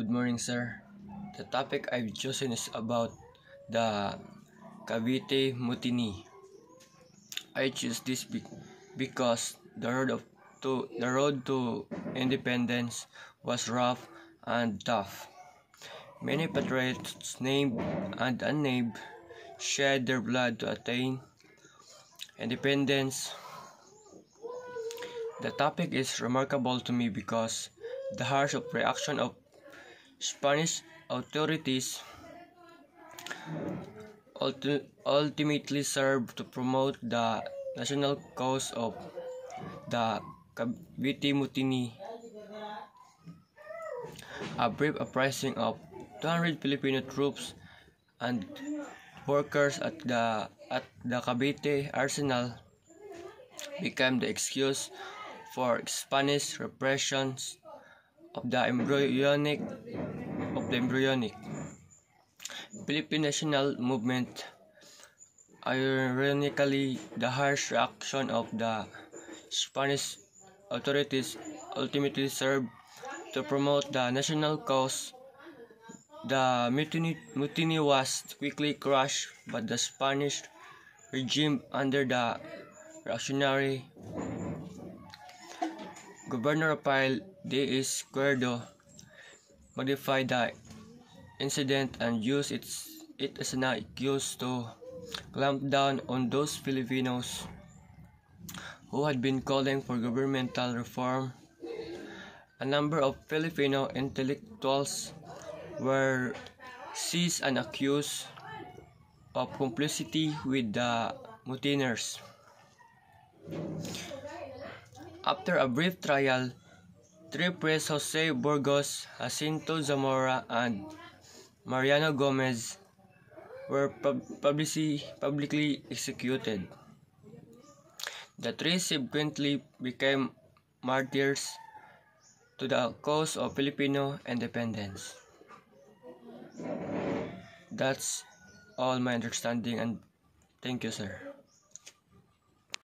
Good morning, sir. The topic I've chosen is about the Cavite Mutiny. I choose this be- because the road of to the road to independence was rough and tough. Many patriots, named and unnamed, shed their blood to attain independence. The topic is remarkable to me because the harsh reaction of Spanish authorities ulti- ultimately served to promote the national cause of the Cavite Mutiny, a brief uprising of 200 Filipino troops and workers at the at the Cavite arsenal became the excuse for Spanish repressions of the embryonic of the embryonic Philippine national movement. Ironically, the harsh reaction of the Spanish authorities ultimately served to promote the national cause. The mutiny, mutiny was quickly crushed by the Spanish regime under the reactionary Governor Rafael de Izquierdo modified the incident and used its, it as an excuse to clamp down on those Filipinos who had been calling for governmental reform. A number of Filipino intellectuals were seized and accused of complicity with the mutineers. After a brief trial, three priests Jose Burgos, Jacinto Zamora, and Mariano Gomez were pub- publicly, publicly executed. The three subsequently became martyrs to the cause of Filipino independence. That's all my understanding and thank you, sir.